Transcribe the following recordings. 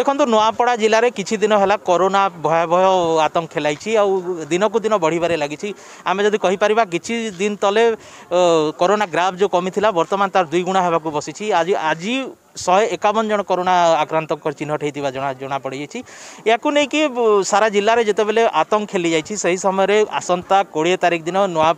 ଦେଖନ୍ତୁ ନୂଆପଡ଼ା ଜିଲ୍ଲାରେ କିଛି ଦିନ ହେଲା କରୋନା ଭୟାବହ ଆତଙ୍କ ଖେଲାଇଛି ଆଉ ଦିନକୁ ଦିନ ବଢ଼ିବାରେ ଲାଗିଛି ଆମେ ଯଦି କହିପାରିବା କିଛି ଦିନ ତଳେ କରୋନା ଗ୍ରାଫ୍ ଯେଉଁ କମିଥିଲା ବର୍ତ୍ତମାନ ତାର ଦୁଇଗୁଣା ହେବାକୁ ବସିଛି ଆଜି ଆଜି ଶହେ ଏକାବନ ଜଣ କରୋନା ଆକ୍ରାନ୍ତଙ୍କ ଚିହ୍ନଟ ହୋଇଥିବା ଜଣା ଜଣାପଡ଼ିଯାଇଛି ୟାକୁ ନେଇକି ସାରା ଜିଲ୍ଲାରେ ଯେତେବେଳେ ଆତଙ୍କ ଖେଲିଯାଇଛି ସେହି ସମୟରେ ଆସନ୍ତା କୋଡ଼ିଏ ତାରିଖ ଦିନ ନୂଆ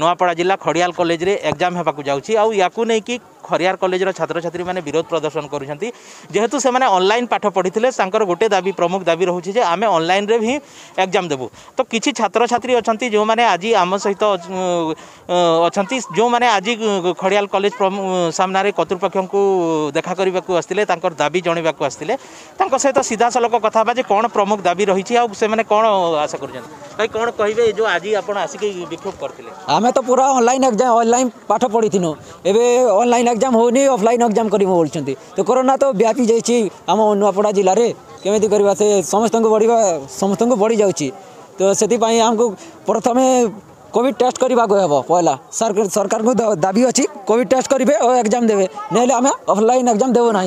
ନୂଆପଡ଼ା ଜିଲ୍ଲା ଖଡ଼ିଆଲ କଲେଜରେ ଏକ୍ଜାମ୍ ହେବାକୁ ଯାଉଛି ଆଉ ୟାକୁ ନେଇକି ଖରିଆର କଲେଜର ଛାତ୍ରଛାତ୍ରୀମାନେ ବିରୋଧ ପ୍ରଦର୍ଶନ କରୁଛନ୍ତି ଯେହେତୁ ସେମାନେ ଅନଲାଇନ୍ ପାଠ ପଢ଼ିଥିଲେ ତାଙ୍କର ଗୋଟେ ଦାବି ପ୍ରମୁଖ ଦାବି ରହୁଛି ଯେ ଆମେ ଅନଲାଇନ୍ରେ ହିଁ ଏକ୍ଜାମ୍ ଦେବୁ ତ କିଛି ଛାତ୍ରଛାତ୍ରୀ ଅଛନ୍ତି ଯେଉଁମାନେ ଆଜି ଆମ ସହିତ ଅଛନ୍ତି ଯେଉଁମାନେ ଆଜି ଖଡ଼ିଆଲ କଲେଜ ସାମ୍ନାରେ କର୍ତ୍ତୃପକ୍ଷଙ୍କୁ ଦେଖା କରିବାକୁ ଆସିଥିଲେ ତାଙ୍କର ଦାବି ଜଣାଇବାକୁ ଆସିଥିଲେ ତାଙ୍କ ସହିତ ସିଧାସଳଖ କଥା ହେବା ଯେ କ'ଣ ପ୍ରମୁଖ ଦାବି ରହିଛି ଆଉ ସେମାନେ କ'ଣ ଆଶା କରୁଛନ୍ତି ଭାଇ କ'ଣ କହିବେ ଏ ଯେଉଁ ଆଜି ଆପଣ ଆସିକି ବିକ୍ଷୋଭ କରିଥିଲେ ଆମେ ତ ପୁରା ଅନଲାଇନ୍ ଏକ୍ଜାମ୍ ଅନଲାଇନ୍ ପାଠ ପଢ଼ିଥିଲୁ ଏବେ ଅନଲାଇନ୍ एग्जाम होनी अफलाइन एग्जाम कर तो कोरोना तो व्यापी जाइए आम नुआपड़ा जिले में केमी करवा समस्त बढ़िया समस्त बढ़ी जा तो से आमको प्रथम कोविड टेस्ट करवाब पहला सरकार को दाबी अच्छी कोविड टेस्ट करेंगे और एग्जाम देवे ना आम अफलाइन एग्जाम देव ना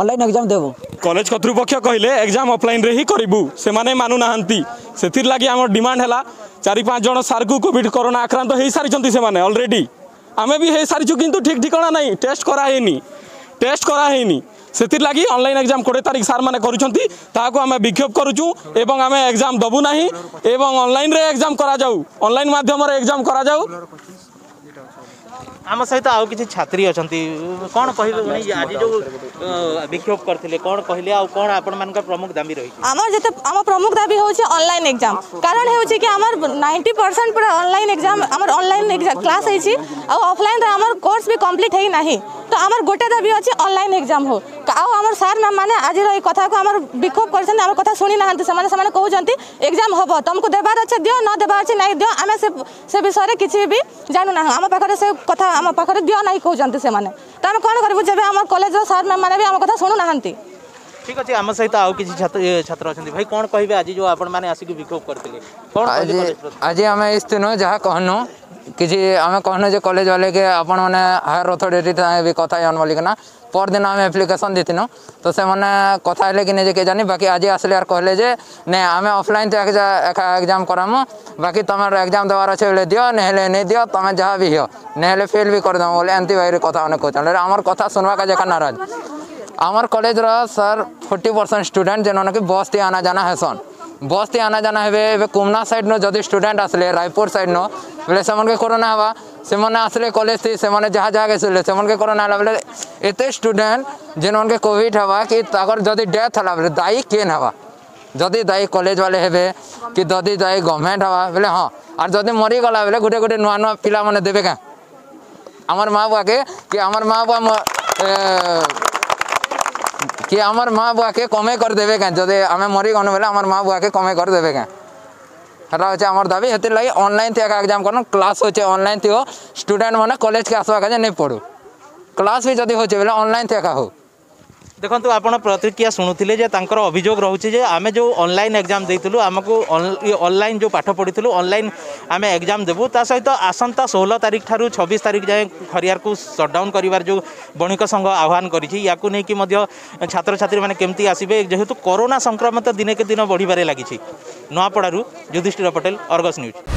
अनलाइन एग्जाम देव कलेज करतृपक्ष कहले एग्जाम अफलाइन रे ही करूँ से मानुना से लगे आम डिमांड है चार पाँच जन सार को कोविड करोना आक्रांत तो हो सारी अलरेडी ଆମେ ବି ହେଇସାରିଛୁ କିନ୍ତୁ ଠିକ୍ ଠିକଣା ନାହିଁ ଟେଷ୍ଟ କରାହେଇନି ଟେଷ୍ଟ କରାହେଇନି ସେଥିର୍ଲାଗି ଅନଲାଇନ୍ ଏକ୍ଜାମ୍ କୋଡ଼ିଏ ତାରିଖ ସାର୍ମାନେ କରୁଛନ୍ତି ତାହାକୁ ଆମେ ବିକ୍ଷୋଭ କରୁଛୁ ଏବଂ ଆମେ ଏକ୍ଜାମ୍ ଦେବୁ ନାହିଁ ଏବଂ ଅନଲାଇନ୍ରେ ଏକ୍ଜାମ୍ କରାଯାଉ ଅନଲାଇନ୍ ମାଧ୍ୟମରେ ଏକ୍ଜାମ୍ କରାଯାଉ आम सहित आउ किसी छात्री अच्छा कौन कह आज जो विक्षोभ करते कौन कहले आ कौन आपण प्रमुख दाबी रही आम जते आम प्रमुख दाबी हूँ ऑनलाइन एग्जाम कारण हूँ कि आम नाइंटी परसेंट पूरा ऑनलाइन एग्जाम आम क्लास होफल कोर्स भी कम्प्लीट है ତ ଆମର ଗୋଟେ ଦାବି ଅଛି ଅନଲାଇନ୍ ଏକ୍ଜାମ୍ ହଉ ଆଉ ଆମର ସାର୍ ମ୍ୟାମ୍ ମାନେ ଆଜିର ଏଇ କଥାକୁ ଆମର ବିକ୍ଷୋଭ କରିଛନ୍ତି ଆମ କଥା ଶୁଣି ନାହାନ୍ତି ସେମାନେ ସେମାନେ କହୁଛନ୍ତି ଏକ୍ଜାମ୍ ହବ ତମକୁ ଦେବାର ଅଛି ଦିଅ ନ ଦେବାର ଅଛି ନାହିଁ ଦିଅ ଆମେ ସେ ସେ ବିଷୟରେ କିଛି ବି ଜାଣୁନାହୁଁ ଆମ ପାଖରେ ସେ କଥା ଆମ ପାଖରେ ଦିଅ ନାହିଁ କହୁଛନ୍ତି ସେମାନେ ତ ଆମେ କ'ଣ କରିବୁ ଯେବେ ଆମ କଲେଜର ସାର୍ ମ୍ୟାମ୍ ମାନେ ବି ଆମ କଥା ଶୁଣୁନାହାନ୍ତି ঠিক ଅଛି ଆମ ସହିତ ଆଉ କିଛି ଛାତ୍ର ଛାତ୍ର ଅଛନ୍ତି ଭାଇ କ'ଣ କହିବେ ଆଜି ଯେଉଁ ଆପଣମାନେ ଆସିକି ବିକ୍ଷୋଭ କରିଥିଲେ କ'ଣ ଆଜି ଆମେ ଇସ୍ତିନୁ ଯାହା କହନୁ କିଛି ଆମେ କହନୁ ଯେ କଲେଜ ବାଲେକେ ଆପଣମାନେ ହାୟର ଅଥରିଟି ବି କଥା ହେଉନ୍ ବୋଲିକିନା ପରଦିନ ଆମେ ଆପ୍ଲିକେସନ୍ ଦେଇଥିନୁ ତ ସେମାନେ କଥା ହେଲେ କି ନିଜେ କେ ଜାନି ବାକି ଆଜି ଆସିଲେ ଆର୍ କହିଲେ ଯେ ନେ ଆମେ ଅଫଲାଇନ୍ ତ ଏକା ଏକ୍ଜାମ୍ କରାମୁ ବାକି ତମର ଏକ୍ଜାମ୍ ଦେବାର ଅଛେ ବୋଲେ ଦିଅ ନେହେଲେ ନେଇ ଦିଅ ତମେ ଯାହା ବି ହିଅ ନେହେଲେ ଫେଲ୍ ବି କରିଦେବ ବୋଲେ ଏମିତି ଭାଇରେ କଥା ମାନେ କହୁଛନ୍ ଆମର କଥା ଶୁଣବା କାଜେ ଏକା ନାରାଜ आमर college sir forty percent student जेन कि बस टी आना जाना है सन बस टी आना जाना हे ए कुमना सैड न जदि स्टूडेंट आसले रायपुर सैड न बोले से करोना हवा से आसले कलेज थी से जहाँ जहाँ गेसले से करोना है बोले एत स्टूडेंट जेन के कोविड हवा कि जदि डेथ है बोले दायी केन हवा जदि दायी कलेज वाले हे कि जदि दायी गवर्नमेंट हवा बोले हाँ और जदि मरीगला बोले गोटे गोटे नुआ नुआ पिला मैंने देवे क्या आमर माँ बुआ के कि आमर माँ बुआ কি আমার মা বুয়াকে কমে করে দেবে কেন যদি আমি মরি গণ বলে আমার মা বুয়াকে কমে করে দেবে কেন এটা হচ্ছে আমার দাবি সেতির লাগে অনলাইন থেকে এক্সাম করুন ক্লাস হচ্ছে অনলাইন থেকেও স্টুডেন্ট মানে কলেজকে আসবা কাজে নেই পড়ু ক্লাস বি যদি হচ্ছে বলে অনলাইন থেকে হোক ଦେଖନ୍ତୁ ଆପଣ ପ୍ରତିକ୍ରିୟା ଶୁଣୁଥିଲେ ଯେ ତାଙ୍କର ଅଭିଯୋଗ ରହୁଛି ଯେ ଆମେ ଯେଉଁ ଅନଲାଇନ୍ ଏକ୍ଜାମ୍ ଦେଇଥିଲୁ ଆମକୁ ଅନଲାଇନ୍ ଯେଉଁ ପାଠ ପଢ଼ିଥିଲୁ ଅନଲାଇନ୍ ଆମେ ଏକ୍ଜାମ୍ ଦେବୁ ତା ସହିତ ଆସନ୍ତା ଷୋହଳ ତାରିଖ ଠାରୁ ଛବିଶ ତାରିଖ ଯାଏଁ ଖରିଆରକୁ ସଟ୍ଡାଉନ୍ କରିବାର ଯେଉଁ ବଣିକ ସଂଘ ଆହ୍ୱାନ କରିଛି ୟାକୁ ନେଇକି ମଧ୍ୟ ଛାତ୍ରଛାତ୍ରୀମାନେ କେମିତି ଆସିବେ ଯେହେତୁ କରୋନା ସଂକ୍ରମିତ ଦିନେକେ ଦିନ ବଢ଼ିବାରେ ଲାଗିଛି ନୂଆପଡ଼ାରୁ ଯୁଧିଷ୍ଠିର ପଟେଲ ଅର୍ଗସ୍ ନ୍ୟୁଜ୍